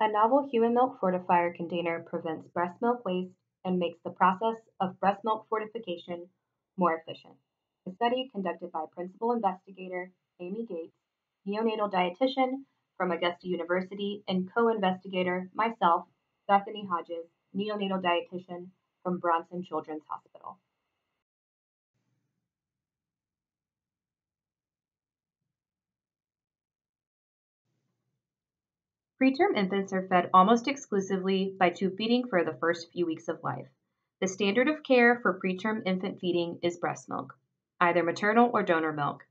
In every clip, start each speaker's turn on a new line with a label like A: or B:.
A: A novel human milk fortifier container prevents breast milk waste and makes the process of breast milk fortification more efficient. A study conducted by principal investigator Amy Gates, neonatal dietitian from Augusta University, and co investigator myself, Bethany Hodges, neonatal dietitian from Bronson Children's Hospital. Preterm infants are fed almost exclusively by tube feeding for the first few weeks of life. The standard of care for preterm infant feeding is breast milk, either maternal or donor milk.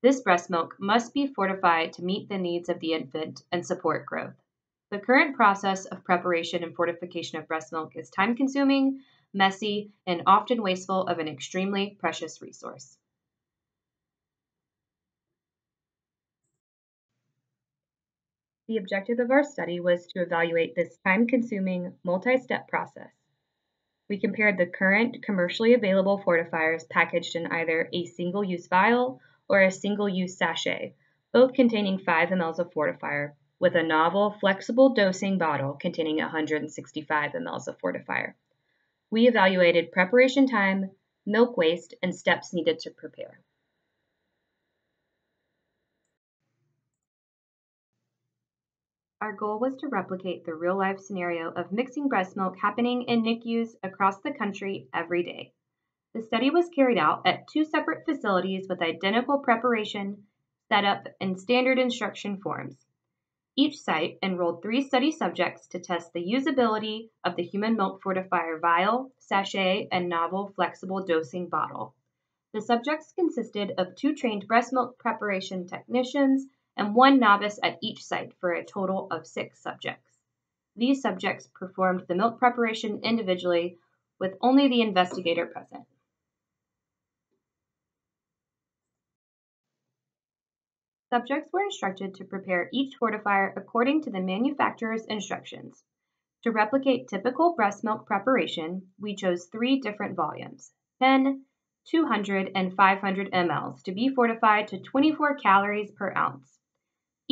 A: This breast milk must be fortified to meet the needs of the infant and support growth. The current process of preparation and fortification of breast milk is time consuming, messy, and often wasteful of an extremely precious resource. The objective of our study was to evaluate this time-consuming, multi-step process. We compared the current commercially available fortifiers packaged in either a single-use vial or a single-use sachet, both containing 5 ml of fortifier, with a novel, flexible dosing bottle containing 165 ml of fortifier. We evaluated preparation time, milk waste, and steps needed to prepare. Our goal was to replicate the real life scenario of mixing breast milk happening in NICUs across the country every day. The study was carried out at two separate facilities with identical preparation, setup, and standard instruction forms. Each site enrolled three study subjects to test the usability of the human milk fortifier vial, sachet, and novel flexible dosing bottle. The subjects consisted of two trained breast milk preparation technicians and one novice at each site for a total of six subjects. These subjects performed the milk preparation individually with only the investigator present. Subjects were instructed to prepare each fortifier according to the manufacturer's instructions. To replicate typical breast milk preparation, we chose three different volumes 10, 200, and 500 mLs to be fortified to 24 calories per ounce.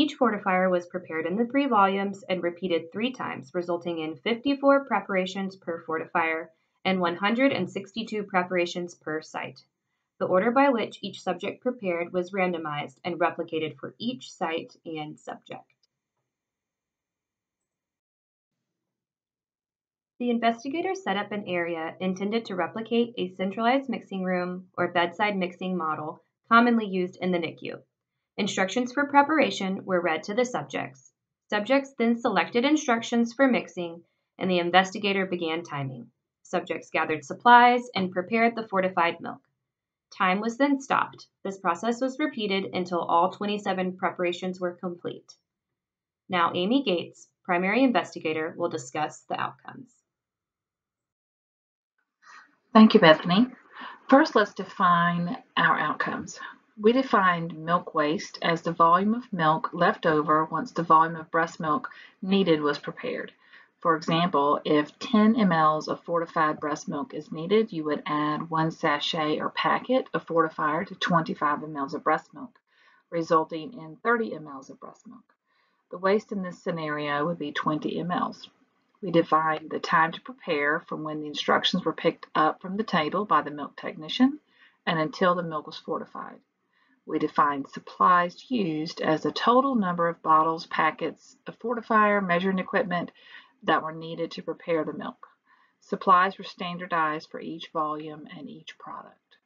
A: Each fortifier was prepared in the three volumes and repeated three times, resulting in 54 preparations per fortifier and 162 preparations per site. The order by which each subject prepared was randomized and replicated for each site and subject. The investigator set up an area intended to replicate a centralized mixing room or bedside mixing model commonly used in the NICU. Instructions for preparation were read to the subjects. Subjects then selected instructions for mixing, and the investigator began timing. Subjects gathered supplies and prepared the fortified milk. Time was then stopped. This process was repeated until all 27 preparations were complete. Now, Amy Gates, primary investigator, will discuss the outcomes.
B: Thank you, Bethany. First, let's define our outcomes. We defined milk waste as the volume of milk left over once the volume of breast milk needed was prepared. For example, if 10 mLs of fortified breast milk is needed, you would add one sachet or packet of fortifier to 25 mLs of breast milk, resulting in 30 mLs of breast milk. The waste in this scenario would be 20 mLs. We defined the time to prepare from when the instructions were picked up from the table by the milk technician and until the milk was fortified. We defined supplies used as the total number of bottles, packets of fortifier, measuring equipment that were needed to prepare the milk. Supplies were standardized for each volume and each product.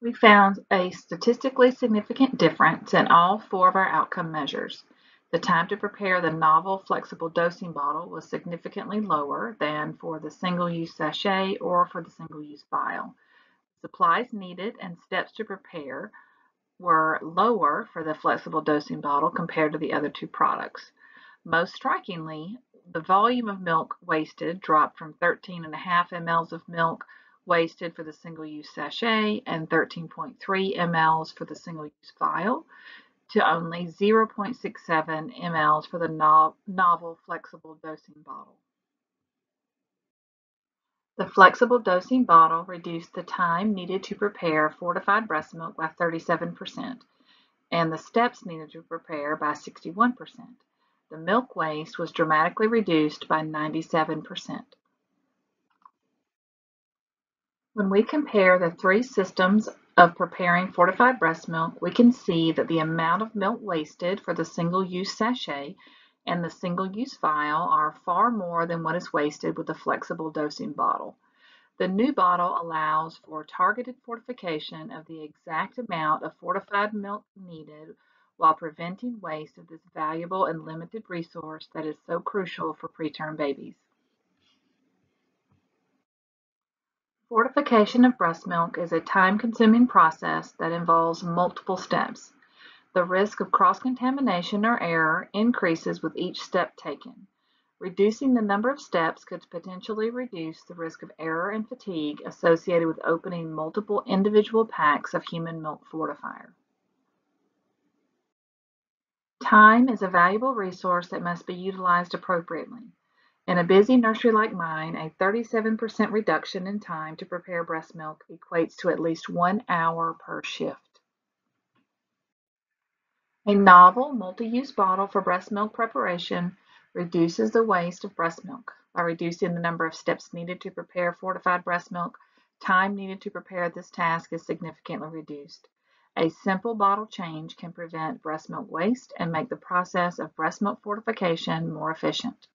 B: We found a statistically significant difference in all four of our outcome measures. The time to prepare the novel flexible dosing bottle was significantly lower than for the single-use sachet or for the single-use vial. Supplies needed and steps to prepare were lower for the flexible dosing bottle compared to the other two products. Most strikingly, the volume of milk wasted dropped from 13.5 mLs of milk wasted for the single-use sachet and 13.3 mLs for the single-use vial to only 0.67 mLs for the no novel flexible dosing bottle. The flexible dosing bottle reduced the time needed to prepare fortified breast milk by 37%. and the steps needed to prepare by 61%. The milk waste was dramatically reduced by 97%. When we compare the three systems of preparing fortified breast milk, we can see that the amount of milk wasted for the single-use sachet and the single-use vial are far more than what is wasted with the flexible dosing bottle. The new bottle allows for targeted fortification of the exact amount of fortified milk needed while preventing waste of this valuable and limited resource that is so crucial for preterm babies. Fortification of breast milk is a time-consuming process that involves multiple steps. The risk of cross-contamination or error increases with each step taken. Reducing the number of steps could potentially reduce the risk of error and fatigue associated with opening multiple individual packs of human milk fortifier. Time is a valuable resource that must be utilized appropriately. In a busy nursery like mine, a 37% reduction in time to prepare breast milk equates to at least one hour per shift. A novel multi-use bottle for breast milk preparation reduces the waste of breast milk. By reducing the number of steps needed to prepare fortified breast milk, time needed to prepare this task is significantly reduced. A simple bottle change can prevent breast milk waste and make the process of breast milk fortification more efficient.